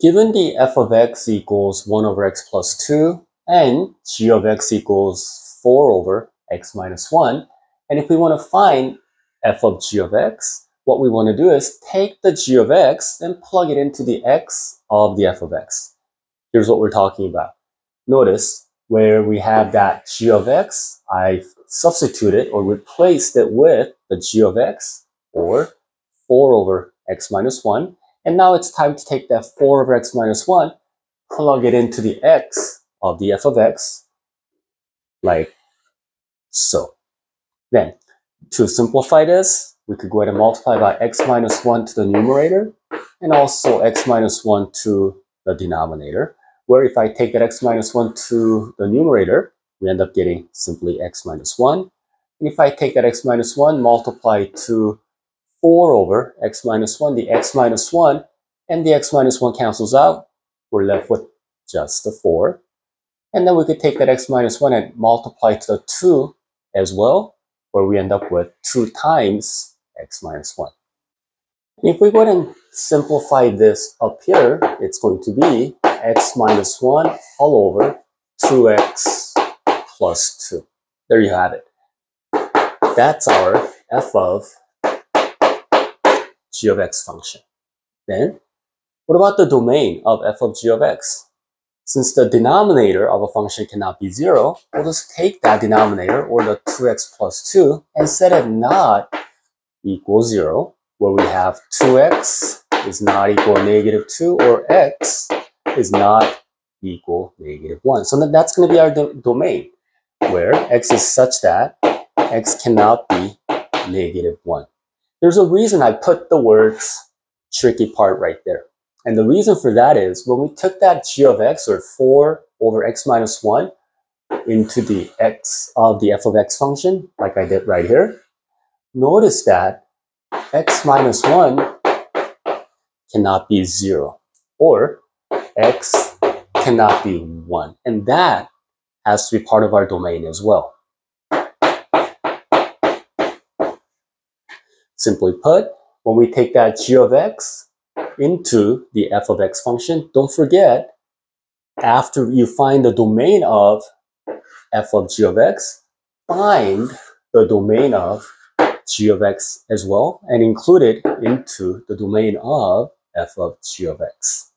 Given the f of x equals 1 over x plus 2 and g of x equals 4 over x minus 1, and if we want to find f of g of x, what we want to do is take the g of x and plug it into the x of the f of x. Here's what we're talking about. Notice where we have that g of x, I've substituted or replaced it with the g of x or 4 over x minus 1 and now it's time to take that 4 over x minus 1, plug it into the x of the f of x, like so. Then, to simplify this, we could go ahead and multiply by x minus 1 to the numerator, and also x minus 1 to the denominator, where if I take that x minus 1 to the numerator, we end up getting simply x minus 1. And if I take that x minus 1, multiply to 4 over x minus 1, the x minus 1, and the x minus 1 cancels out. We're left with just the 4. And then we could take that x minus 1 and multiply to the 2 as well, where we end up with 2 times x minus 1. And if we go ahead and simplify this up here, it's going to be x minus 1 all over 2x plus 2. There you have it. That's our f of g of x function. Then, what about the domain of f of g of x? Since the denominator of a function cannot be 0, we'll just take that denominator, or the 2x plus 2, and set it not equal 0, where we have 2x is not equal negative 2, or x is not equal negative 1. So then that's going to be our do domain, where x is such that x cannot be negative 1. There's a reason I put the words tricky part right there. And the reason for that is when we took that g of x or 4 over x minus 1 into the x of the f of x function, like I did right here, notice that x minus 1 cannot be 0 or x cannot be 1. And that has to be part of our domain as well. Simply put, when we take that g of x into the f of x function, don't forget, after you find the domain of f of g of x, find the domain of g of x as well and include it into the domain of f of g of x.